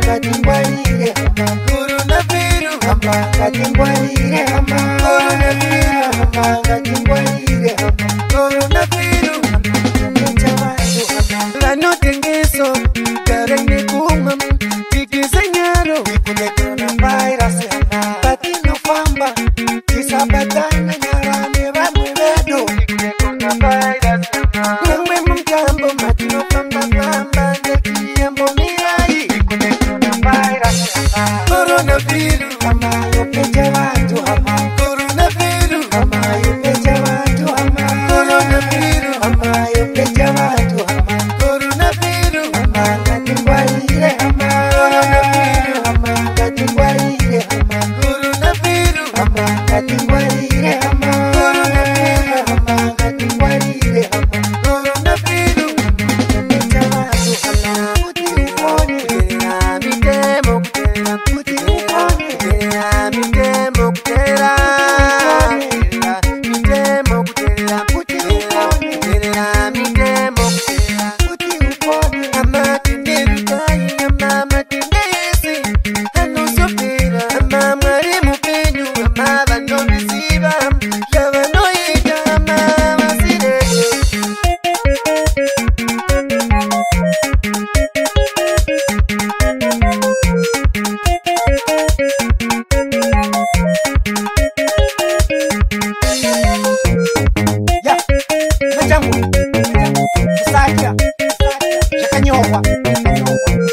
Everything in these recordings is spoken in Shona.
ngatingwarire amaguru nabiru amba ngatingwarire ama you. changu chisaca chakanyowa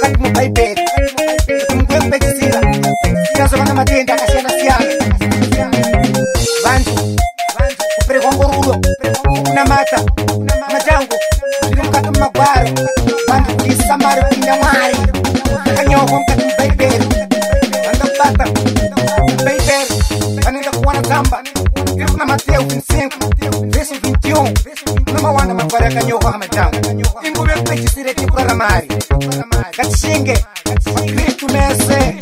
kati mubhaibheri mungu wekupedzisira inazova na matenda akasiyana siyana vantu kuperekwa ngorudo kunamata machangu zviri mukati mumagwaro vantu kutisa mari kupinda mwari akanyowa mukati mubhaibheri vanoda kubata mubhaibheri vanoenda kuwana tsamba namateu 25 21 makamawanda makwari akanyoka kamatangwa ingube yekutechisire tikurara mari katishinge kristu mese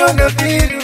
Don't